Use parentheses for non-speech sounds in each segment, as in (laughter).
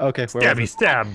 Okay, where Stabby it? stab.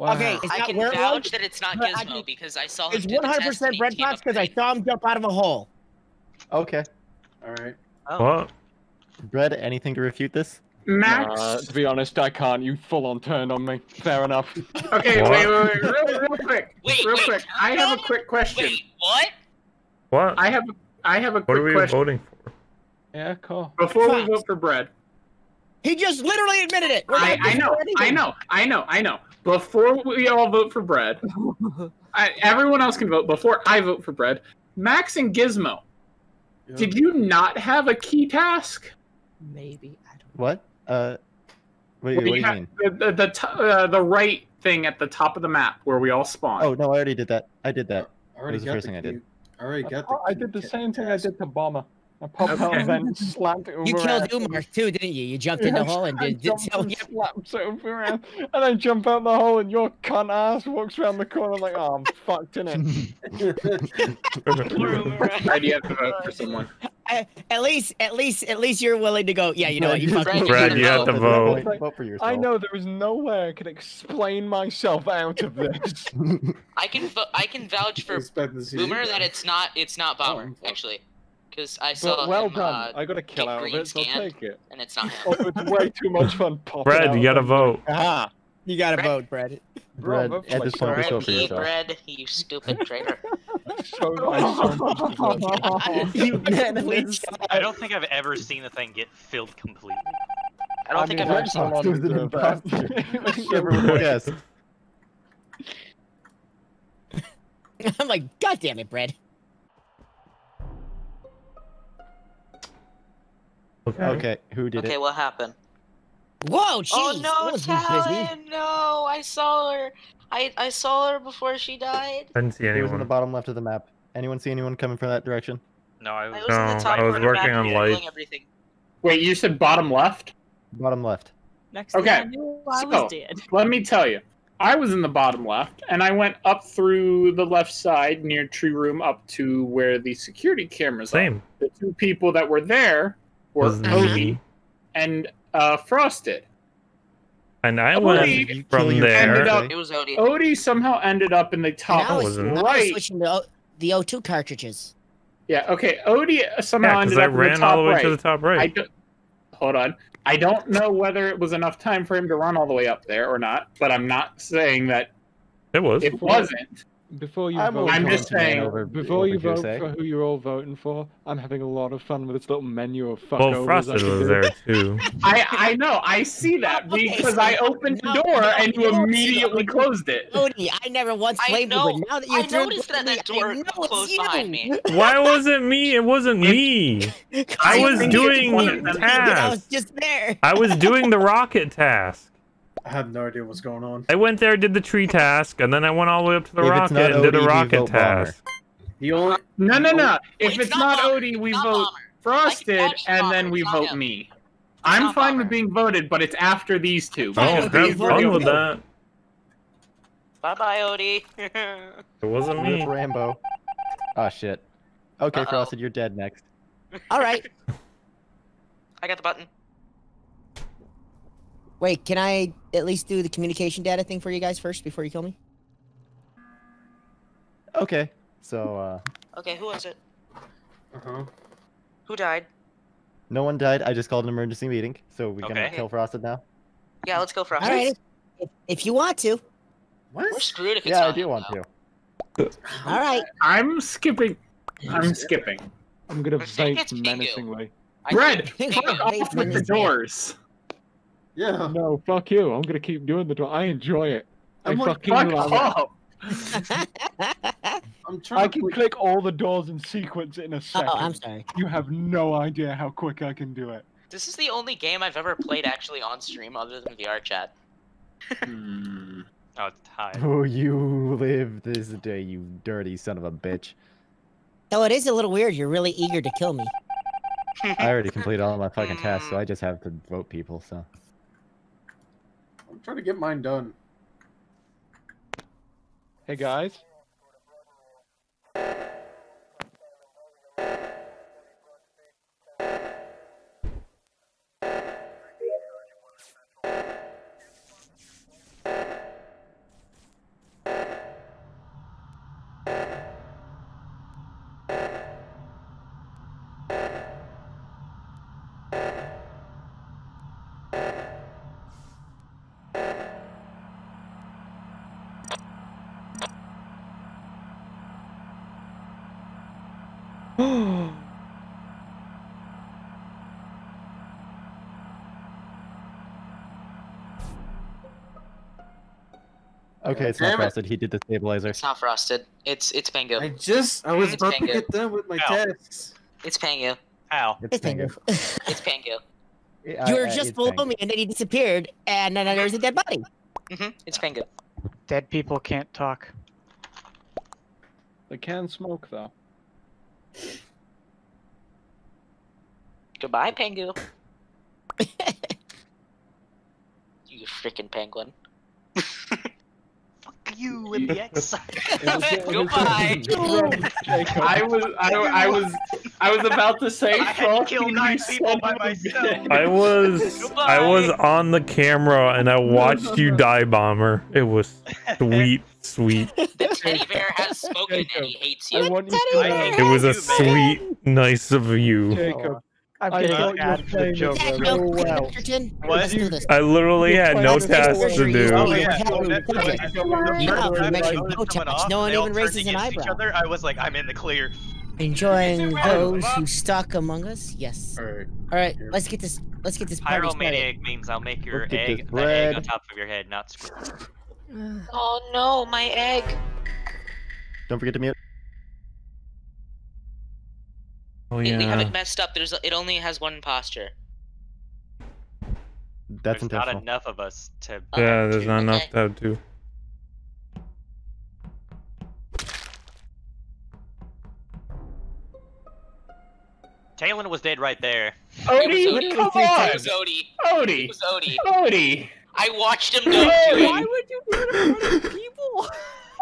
Okay, it's I can where it vouch that it's not but I Gizmo can- because I saw him It's do the test 100% and he Red Fox because I saw him jump out of a hole. Okay. All right. Oh. What? Brett, anything to refute this? Max. Uh, to be honest, I can't. You full on turned on me. Fair enough. (laughs) Okay, What? wait, wait, wait, real, real quick, (laughs) Wait, real wait, quick. I have a quick question. Wait, what? What? I have, I have a What are we question voting for? Yeah, cool. before we vote for bread. He just literally admitted it. I, I know. I know, I know, I know. Before we all vote for bread, (laughs) I, everyone else can vote. Before I vote for bread, Max and Gizmo, Yeah. did you not have a key task? Maybe. I don't What? Uh, what, what do you you mean? The the the, t- uh, the right thing at the top of the map where we all spawn. Oh no, I already did that. I did that. I already was the first the thing I did. I already got the. thought I did the same thing I did to Bomber. I popped out Okay. and then slapped it over You killed. Umar too, didn't you? You jumped in the (laughs) hole and I did, did jumped so. and slapped it over her and I jump out the hole, and your cunt ass walks around the corner like, oh, I'm fucked in it. Right, (laughs) you have to vote for someone. At at least, at least, at least you're willing to go. Yeah, you know what? You Brad, fucking. Brad, you have to vote. point, Vote for yourself. I know there is no way I can explain myself out of this. I can vo- I can vouch for Expect Boomer that it's not it's not Bomber I'm actually, because I saw But well him, done. uh, I got a kill out of it, so I'll take it. and it's not him. Oh, it's (laughs) way too much fun popping Brad, you gotta vote. (laughs) Aha. You gotta Brad- vote, Brad. Brad, Bro, at this point, just vote for Bread, you stupid traitor. So, (laughs) I so much deserve it. Unanimous. I don't think I've ever seen the thing get filled completely. I don't I think mean, I've ever seen. how Fox I an that. imposter. Everyone guessed. I'm like, God damn it, Brad. Okay. Okay, who did Okay, it? what happened? Whoa, oh, jeez. oh that no. Talon! No, I saw her. I I saw her before she died. I didn't see He was in the bottom left of the map. Anyone see anyone coming from that direction? No, I I was. was in No, the top I was working on light. everything. Wait, you said bottom left? Bottom left. Next Okay, thing I knew, I was so- dead. (laughs) Let me tell you. I was in the bottom left, and I went up through the left side near tree room up to where the security cameras are. Same. The two people that were there were Was Odie and uh, Frosted. And I Odie went You from there. ended up- It was Odie. Odie somehow ended up in the top I was, wasn't. I was right. switching the, O- the O2 cartridges. Yeah, okay. Odie somehow Yeah, because ended I up in the ran top all the way right. to the top I right. don't, hold on. I don't know whether it was enough time for him to run all the way up there or not, but I'm not saying that It was. it wasn't. Before you I'm vote, I'm just saying- over- Before over you vote Jose. for who you're all voting for, I'm having a lot of fun with this little menu of fuck Well, Frosted was there too. (laughs) I I know. I see that (laughs) Okay, because so- I opened the door no, and you you immediately closed it. Odie, I never once blamed you, but now that you I threw it noticed that me, that I door know it's closed you. behind me. (laughs) Why was it me? It wasn't me. I was doing one of them. I tasks. was just there. I was doing the rocket task. I have no idea what's going on. I went there, did the tree task, and then I went all the way up to the If rocket not and did Odie, a rocket task. The only No, no, no. If It's it's, not not Odie, we Not vote Bomber. Frosted, vouch and then we vote him. me. I'm fine Bomber. with being voted, but it's after these two. Fine, Oh, have fun with me. that. Bye bye, Odie. It wasn't Rip me. Rambo. Oh shit. Okay, Uh-oh. Frosted, you're dead next. (laughs) All right. I got the button. Wait, can I at least do the communication data thing for you guys first before you kill me? Okay. So, uh, Okay, who was it? uh-huh. Who died? no one died. I just called an emergency meeting. So we're gonna kill Frosted now? Yeah, let's go for All right. If, if you want to. What? We're screwed if it's Yeah, I do want though. to. All right. I'm skipping. I'm skipping. I'm gonna I vape menacingly. I Bread, fuck off with the doors. Yeah. No, fuck you. I'm gonna keep doing the. I enjoy it. I I'm like, fucking Fuck love it. off. (laughs) I'm trying I can click. click all the doors in sequence in a second. oh, I'm sorry. You have no idea how quick I can do it. This is the only game I've ever played actually on stream other than VR chat. Hmm. (laughs) Oh, it's tied. Oh, you live this day, you dirty son of a bitch. Though it is a little weird. You're really eager to kill me. I already completed all my fucking tasks, so I just have to vote people, so. Trying to get mine done. Hey guys. (gasps) Okay, it's Damn not it. frosted. He did the stabilizer. It's not frosted. It's it's Pangu. I just I was It's about to get done with my Ow. tasks. It's Pangu. How? It's It's Pangu. (laughs) It's Pangu. I- you were I- just below Pangu. me, and then he disappeared, and then there was a dead body. hmm It's Pangu. Dead people can't talk. They can smoke though. Goodbye, Pangu. (laughs) you freaking penguin. Fuck you and the X. (laughs) (laughs) Goodbye. I was I, I was I was about to say I had to Frosty, kill you nine people by myself. I was I was on the camera and I watched you die, bomber. It was sweet, sweet. The teddy (laughs) bear has spoken and he hates I you. want you I to hate It was a You, man. sweet, nice of you. Jacob. Oh, I'm I getting thought you were the playing joke. Yeah, so well. What? Let's do this. I literally had no tasks to do. Oh, Oh yeah. yeah, Have oh, when a that- when subject. I- when the You know, time you I mentioned no coming No one and they all even raises an against each eyebrow. other, I was like, I'm in the clear. Enjoying (laughs) those who stalk among us. Yes. All right. All right, let's get this. Let's get this party started. Pyromaniac means I'll make your egg, the egg on top of your head, not screw. Oh no, my egg. Don't forget to mute. Oh We- We have yeah. it messed up. There's it only has one imposter. That's There's not enough of us to. Uh, yeah, there's not enough Okay. to do. Talon was dead right there. It was Odie, Odie. come on, It was Odie. It was Odie. Odie, I watched him go to it. would you do it in front of people?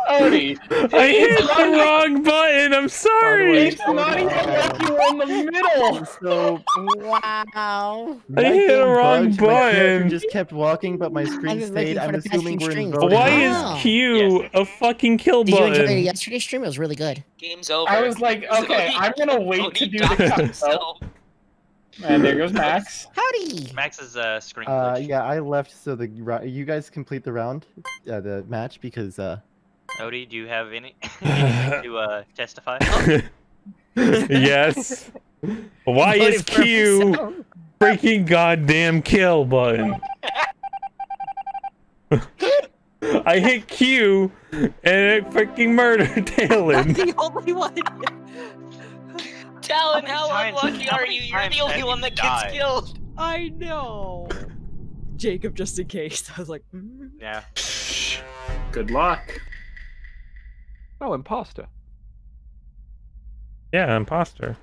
Odie. (laughs) I hit the wrong button. I'm sorry. It's not even like you were in the middle. (laughs) So Wow. I hit the wrong bugged, My button. just kept walking, but my screen stayed. I'm the best assuming we're in stream. voting. Why Wow. is Q a fucking kill Did you enjoy button? yesterday's stream? It was really good. Game's over. I was like, (laughs) okay, Odie- I'm gonna wait to do doxed the cut. Himself. And there goes Max. (laughs) Howdy. Max Max's uh, screen Uh, yeah, I left so the you guys complete the round, uh, the match because uh, Odie, do you have any (laughs) to uh, (laughs) testify? yes. Why is Voted for Q myself. freaking goddamn kill button? I hit Q and it freaking murdered Talon. the only one. Talon, many how unlucky are you? You're the only one you that died? gets killed. I know. Jacob, just in case. (laughs) I was like, mm. yeah. Good luck. Oh, imposter. Yeah, imposter.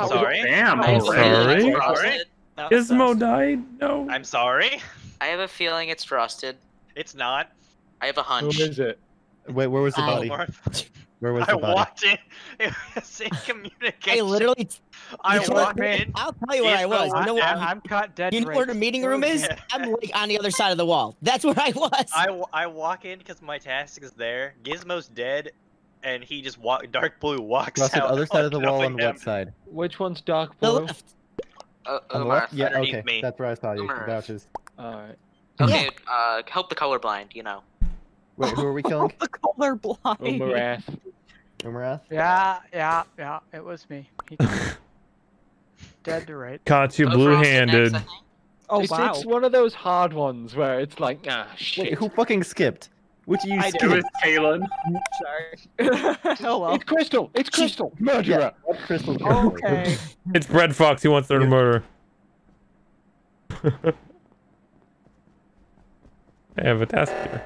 I'm Oh, sorry. Damn. I have a feeling sorry. it's frosted. Gizmo died? No. I'm sorry. I have a feeling it's frosted. It's not. I have a hunch. is it? wait, where was the I- body? Where was I the body? walked in. (laughs) It was in communication. I literally. I you know what? walked in. I'll tell you where I was. You know, I, what, I'm caught dead. you know where the meeting room is? (laughs) I'm like on the other side of the wall. That's where I was. I, I walk in because my task is there. Gizmo's dead, and he just walk. Dark Blue walks Frosted, out. other side of (laughs) the wall on knowing what side? Which one's dark the blue? left. Uh, On the Umar. left? Yeah, okay. me. That's where I saw you. Umar. Vouches. Alright. Okay, uh, help the colorblind, you know. Wait, who are we (laughs) killing? the colorblind. Umarath. Umarath? Yeah, yeah, yeah. It was me. He (laughs) dead to right. Caught you blue-handed. Oh it's, wow. it's one of those hard ones where it's like, ah, shit. Wait, who fucking skipped? Which of you I It skipped? was Talon. Sorry. (laughs) oh well. It's Crystal! It's Crystal! Murderer! Yeah, what crystal? Oh, okay. It's Bread Fox. He wants their murder. (laughs) I have a task here.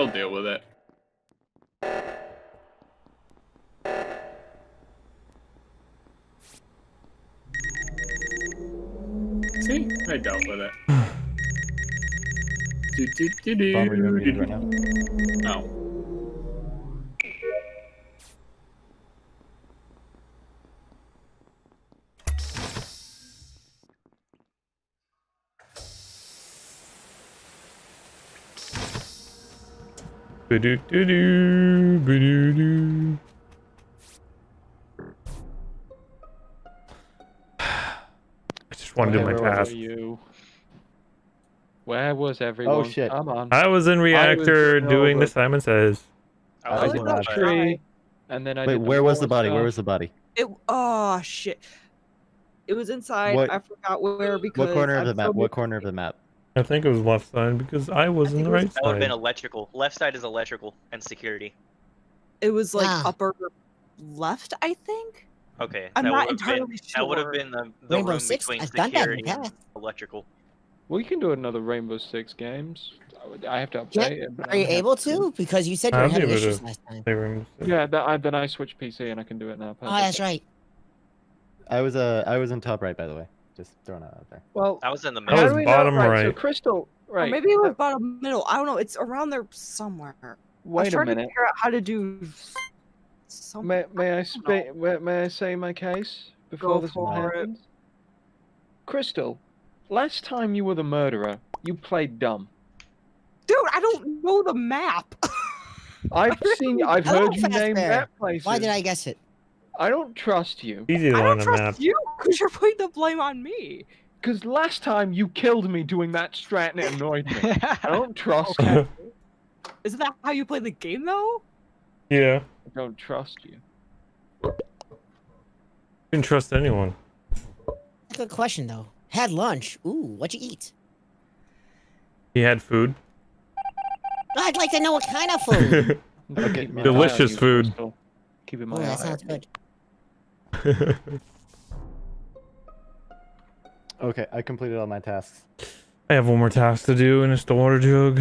They'll deal with it. See, they dealt with it. (sighs) Do, do, do, do, Bomber, you're do. right now. Oh. Ba-do-do-do, (sighs) ba-do-do. I just want to do my Where task. were you? Where was everyone? Oh shit. Come on. I was in reactor doing the Simon Says. I I was was in in the that tree, and then I Wait, where was the water body? Where was the body? It. Oh shit. It was inside. What- I forgot where because. What corner of I'm the so map? What corner of the map? I think it was left side because I was I in the it was- right That would have been electrical. Left side is electrical and security. It was like Ah. upper left, I think. Okay. I'm not entirely have been entirely that would have been the, the Rainbow room Six? between I've done that in security and electrical. We can do another Rainbow Six games. I have to Yeah, update it. Are you able happy to? Because you said you I'll were having issues last time. Yeah, that, I, then I switched PC and I can do it now. Oh, that's right. I was uh I was in top right by the way. Just throwing it out there. Well, I was in the That how middle. was do we know- bottom So right. Crystal, Or right? maybe it was bottom middle. I don't know. It's around there somewhere. I was Wait a trying to minute. figure out how to do. Something. May, may I speak? May I say my case before Go this all for it. happens? Crystal, last time you were the murderer, you played dumb. Dude, I don't know the map. (laughs) I've seen, I've heard you name Fazbear. that place. Why did I guess it? I don't trust you, Easy I don't trust map. you because you're putting the blame on me. because last time you killed me doing that strat and it annoyed me. I (laughs) don't trust you. Isn't that how you play the game though? yeah. I don't trust you. You can trust anyone. Good question though. Had lunch. Ooh, what'd you eat? He had food. I'd like to know what kind of food. Okay, (laughs) Keep my eye delicious food. Crystal. Keeping mind. oh, that sounds good. (laughs) Okay, I completed all my tasks. I have one more task to do, and it's the water jug.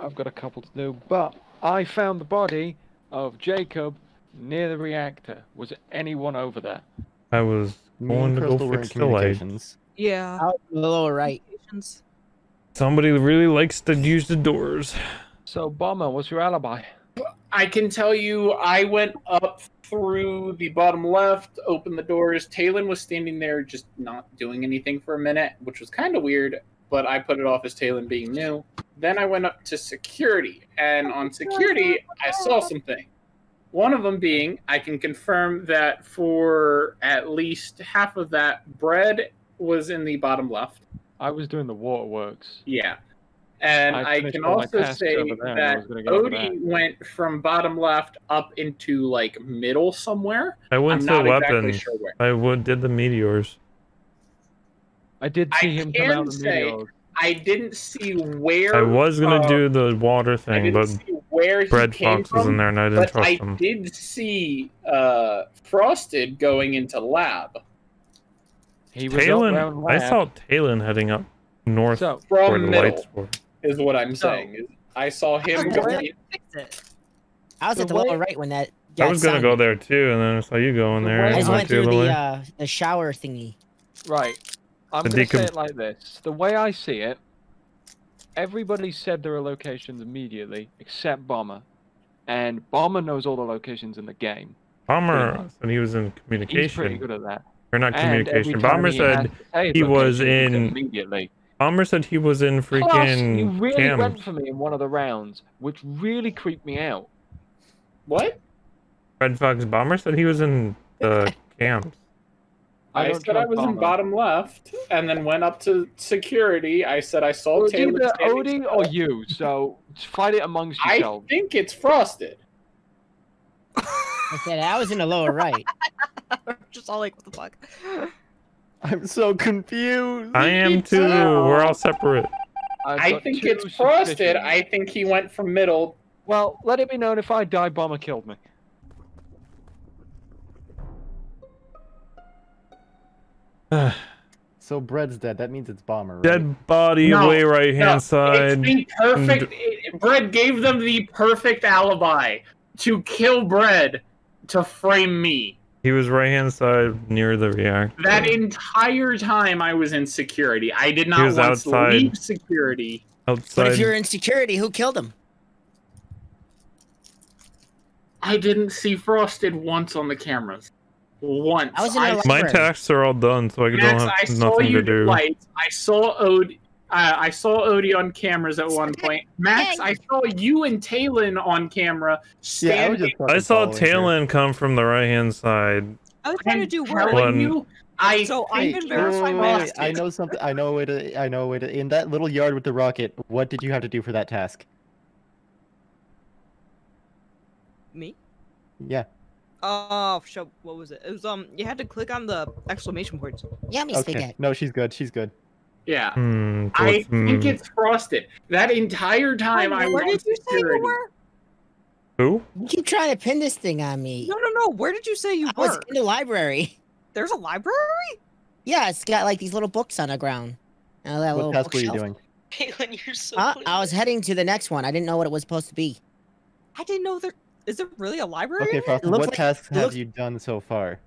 I've got a couple to do, but I found the body of Jacob near the reactor. Was anyone over there? I was going to go Crystal fix the light. communications. Yeah. Out in the lower right. Somebody really likes to use the doors. So, Bomber, what's your alibi? I can tell you, I went up through the bottom left, opened the doors. Talon was standing there, just not doing anything for a minute, which was kind of weird. But I put it off as Talon being new. Then I went up to security, and on security, I saw something. One of them being, I can confirm that for at least half of that, bread was in the bottom left. I was doing the waterworks. Yeah. And I I, can also say over there, and I that was gonna go over Odie that. went from bottom left up into like middle somewhere. I went I'm to not exactly weapons. sure where. I would, did the meteors. I did I see him come can out the say- meteors. I didn't see where. I was gonna uh, do the water thing, but see where he Bread came Fox was from, in there and I didn't but trust I him. did see uh, Frosted going into lab He was up Talon, round I saw Talon heading up north So, where from the middle. Lights were. Is what I'm So- saying. Is I saw him Okay. going. Fix it. I was The at the way- lower right when that. I was gonna signed. go there too, and then I saw you going there. I just went went the through the uh, the shower thingy. right. I'm The going to say it like this. The way I see it, everybody said there are locations immediately, except Bomber. And Bomber knows all the locations in the game. Bomber much. said he was in communication. He's pretty communication. good at that. Or not And communication. Bomber he said had to say he was in- immediately. Bomber said he was in Plus, he freaking really went for me in one of the rounds, which really creeped me out. What? Red Fox Bomber said he was in the (laughs) cams. I I, said I trust was in bottom left, and then went up to security. I said I saw Well, Taylor. either standing Odie or you, so fight it amongst yourselves. I think it's Frosted. I said I was in the lower right. (laughs) Just all like, what the fuck? I'm so confused. I am too. too. We're all separate. I've I got think two it's Frosted. I think he went from middle. Well, let it be known if I die, Bomber killed me. (sighs) So bread's dead. That means it's bomber, right? Dead body No, way right hand No, side. It's been perfect. It, Brett gave them the perfect alibi to kill Bread to frame me. He was right hand side near the reactor. That entire time I was in security. I did not was once outside. leave security. outside. But if you're in security, who killed him? I didn't see Frosted once on the cameras. Once. I was in a My tasks are all done, so I don't have I saw nothing you to do. lights. I saw Od. Uh, I saw Odie on cameras at one point. Max, I saw you and Talon on camera Yeah, I standing. just I saw following her. Talon come from the right hand side. I was trying to do work. telling One- you, I So I've Hey, been wait, verifying wait, wait, my wait, I know something. I know a way to. I know a way to. In that little yard with the rocket, what did you have to do for that task? Me? Yeah. Oh, so what was it? It was um, you had to click on the exclamation points. Yeah, me Okay. okay. No, she's good. She's good. Yeah. Hmm. I it's- think it's Frosted. That entire time Wait, I was where on did you say you were? Who? You keep trying to pin this thing on me. No, no, no. Where did you say you I was were? in the library. There's a library. Yeah, it's got like these little books on the ground. Uh, that What little task were you bookshelf. doing? Caitlin, you're so. Uh. I was heading to the next one. I didn't know what it was supposed to be. I didn't know there. Is there really a library? Okay, in here? Frosty, what like- tasks have looks- you done so far?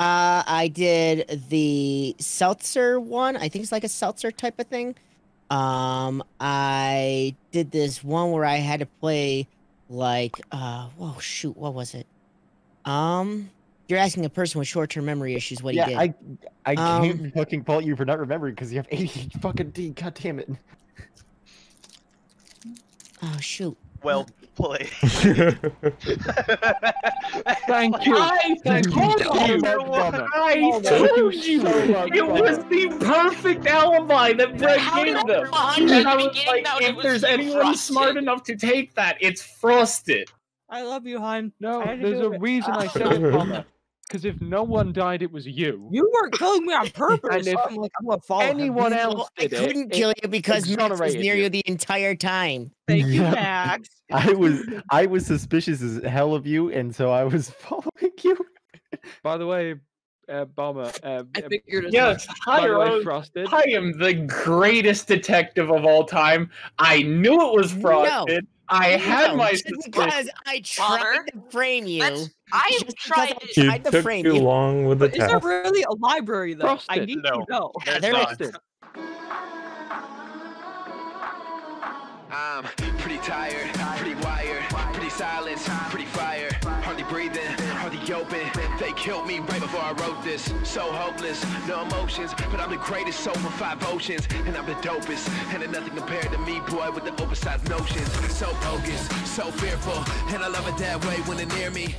Uh, I did the seltzer one. I think it's like a seltzer type of thing. Um, I did this one where I had to play like uh, whoa, shoot, what was it? Um, you're asking a person with short-term memory issues what yeah, he did. I, I Um, can't fucking fault you for not remembering because you have ADHD. Fucking D. God damn it. Oh shoot. Well played. (laughs) Thank you. I Thank you told you. I told you you. so much, It was the perfect alibi that Brett gave them. find And I in the was like, that if was there's you, anyone Frosted? smart enough to take that, it's Frosted. I love you, Hein. No, I had to there's a reason I (laughs) said it, Bomber. Because if no one died, it was you. You weren't killing me on (laughs) purpose. And if I'm like, I'm gonna follow him. anyone else Well, I it, couldn't it kill you because Max was near you. you the entire time. Thank you, Max. (laughs) I was (laughs) I was suspicious as hell of you, and so I was following you. By the way, uh, Bomber. Uh, I uh, figured as Yes, much. by hi, way, Frosted. I am the greatest detective of all time. I knew it was No. Frosted. I had my just because I tried Connor, to frame you. Let's- I just have because tried I it. you tried to took frame too you. long with the But is there really a library though? I need No. to know. Yeah, There's there not. I'm pretty tired, pretty wired, pretty silent, pretty killed me right before I wrote this. So hopeless, no emotions, but I'm the greatest soul from five oceans. And I'm the dopest, and there's nothing compared to me, boy, with the oversized notions. So bogus, so fearful, and I love it that way when they're near me.